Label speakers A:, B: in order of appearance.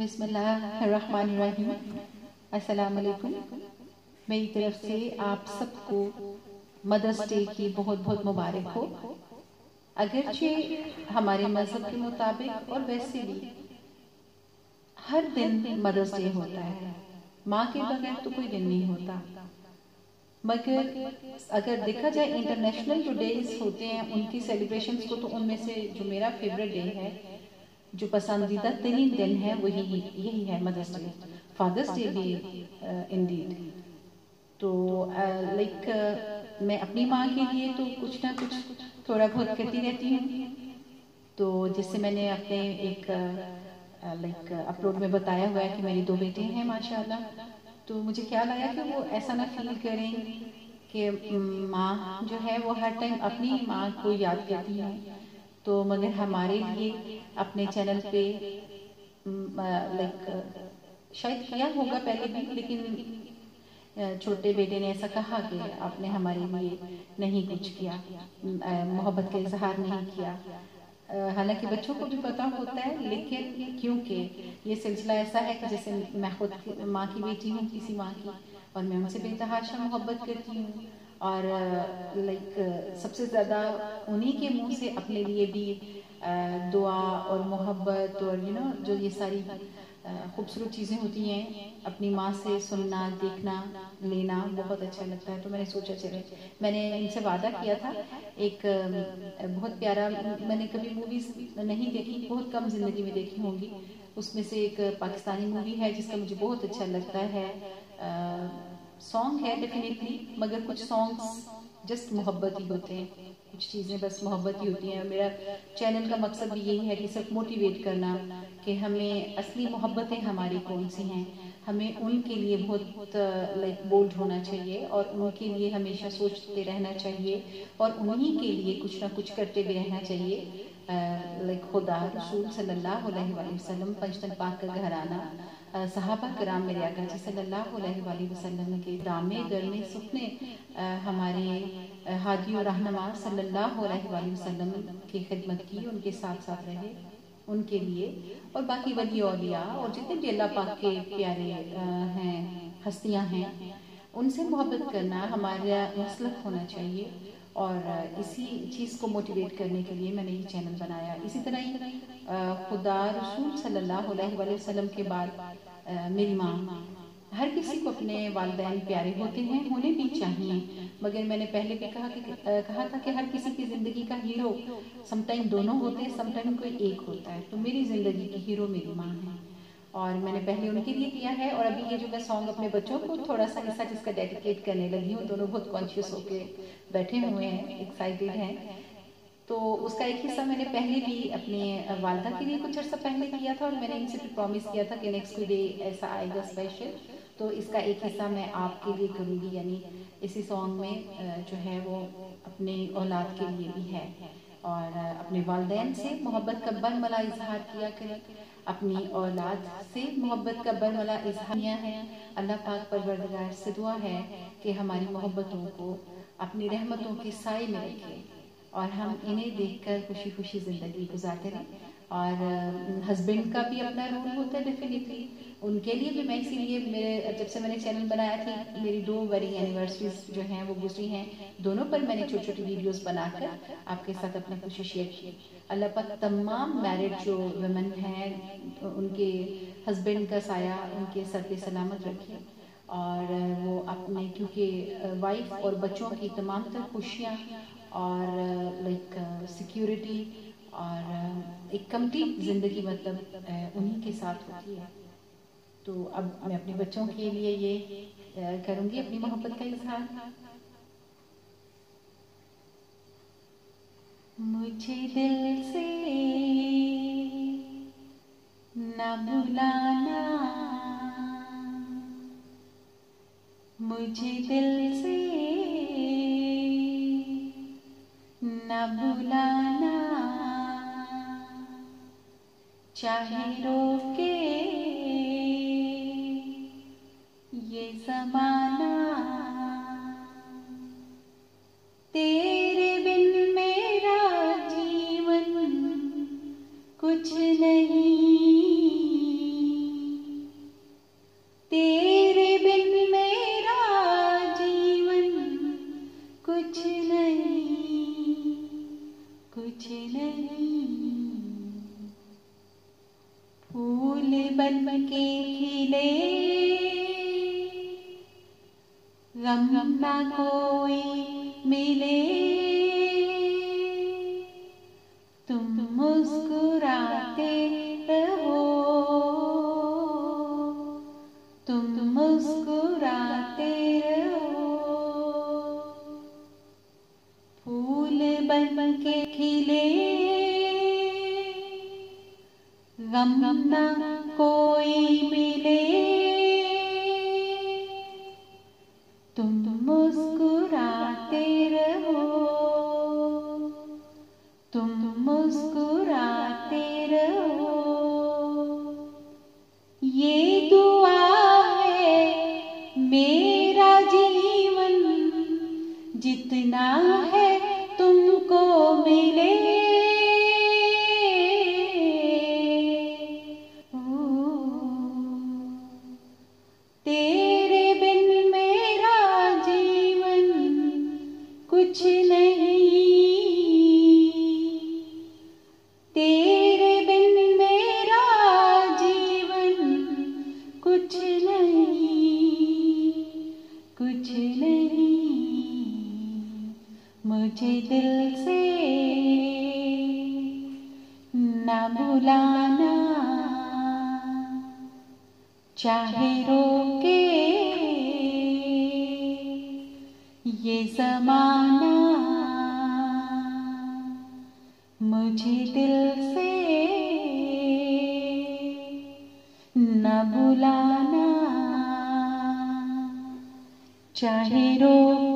A: बिस्मिल्लाहिर्रहमानिर्रहीम। मेरी तरफ़ से आप सबको मदर्स डे की बहुत बहुत मुबारक हो। अगरचे हमारे मज़हब के मुताबिक और वैसे भी हर दिन मदर्स डे होता है। माँ के बगैर तो कोई दिन नहीं होता। मगर अगर देखा जाए इंटरनेशनल जो डेज़ होते हैं, उनकी सेलिब्रेशंस को तो उनमें से जो मेरा फेवरेट डे है जो पसंदीदा तरीन दिन है, वही यही है मदर्स। डे फादर्स डे भी इंडीड तो लाइक मैं अपनी माँ के लिए तो कुछ ना कुछ थोड़ा बहुत करती रहती हूँ। तो जिससे मैंने अपने एक लाइक अपलोड में बताया हुआ है कि मेरी दो बेटे हैं, माशाल्लाह। तो मुझे ख्याल आया कि वो ऐसा ना फील करें कि, माँ जो है वो हर टाइम अपनी माँ को याद करती है। तो मगर हमारे लिए अपने चैनल पे लाइक शायद किया होगा पहले भी, लेकिन छोटे बेटे ने ऐसा कहा कि आपने हमारे लिए नहीं कुछ किया मोहब्बत का इजहार नहीं किया। हालाँकि बच्चों को भी पता होता है, लेकिन क्योंकि ये सिलसिला ऐसा है कि जैसे मैं खुद माँ की बेटी हूँ, किसी माँ की, और मैं उनसे बेतहाशा मोहब्बत करती हूँ और लाइक सबसे ज़्यादा उन्हीं के मुँह से अपने लिए भी दुआ और मोहब्बत और यू नो जो ये सारी खूबसूरत चीज़ें होती हैं, अपनी माँ से सुनना, देखना, लेना बहुत अच्छा लगता है। तो मैंने सोचा, चले, मैंने इनसे वादा किया था। एक बहुत प्यारा, मैंने कभी मूवीज़ नहीं देखी, बहुत कम ज़िंदगी में देखी होंगी। उसमें से एक पाकिस्तानी मूवी है जिसका मुझे बहुत अच्छा लगता है। सॉन्ग है डेफिनेटली मगर कुछ सॉन्ग्स जस्ट मोहब्बत ही होते हैं। कुछ चीज़ें बस मोहब्बत ही होती हैं। मेरा चैनल का मकसद भी यही है कि सिर्फ़ मोटिवेट करना कि हमें असली मोहब्बतें हमारी कौन सी हैं। हमें उनके लिए बहुत लाइक बोल्ड होना चाहिए और उनके लिए हमेशा सोचते रहना चाहिए और उन्हीं के लिए कुछ ना कुछ करते भी रहना चाहिए। लाइक खुदा रसूल सल्लल्लाहु अलैहि वसल्लम पंचतन पाक का घराना सहाबा कराम मेरे आका जी सल्लल्लाहु अलैहि वसल्लम के दामे गरमे सुखने हमारे हादी और रहनमा सल्लल्लाहु अलैहि वसल्लम की खिदमत की, उनके साथ साथ रहे, उनके लिए। और बाकी वली औलिया और जितने भी अल्लाह पाक के प्यारे हैं, हस्तियाँ हैं, उनसे मोहब्बत करना हमारा मसलक होना चाहिए। और इसी चीज़ को मोटिवेट करने के लिए मैंने ये चैनल बनाया। इसी तरह ही खुदा रसूल सल्लल्लाहु अलैहि वसल्लम के बाद मेरी माँ, हर किसी को अपने वालदेन प्यारे होते हैं, होने भी चाहिए। मगर मैंने पहले भी कहा कि कहा था कि हर किसी की ज़िंदगी का हीरो समटाइम दोनों होते हैं समटाइम कोई एक होता है। तो मेरी ज़िंदगी की हीरो मेरी माँ है। और मैंने पहले उनके लिए किया है और अभी ये जो मैं सॉन्ग अपने बच्चों को थोड़ा सा ऐसा जिसका डेडिकेट करने लगी हूँ, दोनों बहुत कॉन्शियस होके बैठे हुए हैं एक्साइटेड हैं। तो उसका एक हिस्सा मैंने पहले भी अपने वालदा के लिए कुछ अर्सा पहले किया था और मैंने इनसे भी प्रॉमिस किया था कि नेक्स्ट डे ऐसा आएगा स्पेशल तो इसका एक हिस्सा मैं आपके लिए करूँगी, यानी इसी सॉन्ग में जो है वो अपने औलाद के लिए भी है। और अपने वालदेन से मोहब्बत का बरमला इजहार किया करें। अपनी औलाद से मोहब्बत का बरमला इजहानिया है। अल्लाह पाक परवरदगार से दुआ है कि हमारी मोहब्बतों को अपनी रहमतों के साय में रखे और हम इन्हें देखकर खुशी खुशी ज़िंदगी गुजारते रहें और हस्बैंड का भी अपना रोल होता है डेफिनेटली उनके लिए भी मैं इसीलिए मेरे, जब से मैंने चैनल बनाया थी, मेरी दो वेडिंग एनिवर्सरीज जो हैं, वो गुजरी हैं. दोनों पर मैंने छोटी छोटी वीडियोस बनाकर आपके साथ अपना खुशी शेयर की. अल्लाह पाक तमाम मैरिड जो वुमेन हैं, उनके हस्बैंड का साया उनके सर पे सलामत रखे. और, वो अपने, क्योंकि वाइफ और बच्चों की तमाम तर खुशियाँ और लाइक सिक्योरिटी और एक कंप्लीट ज़िंदगी मतलब उन्हीं के साथ होती है। तो अब मैं अपने बच्चों के लिए ये करूँगी अपनी मोहब्बत का इजहार। मुझे दिल से न बुलाना मुझे दिल से न बुलाना चाहे रोके ये जमाना गम ना कोई मिले तुम मुस्कुराते रहो तुम मुस्कुराते रहो फूल बन के खिले गम ना कोई मिले से। न बुलाना चाहे रोके। ये जमाना मुझे दिल से। न बुलाना चाहे रोके।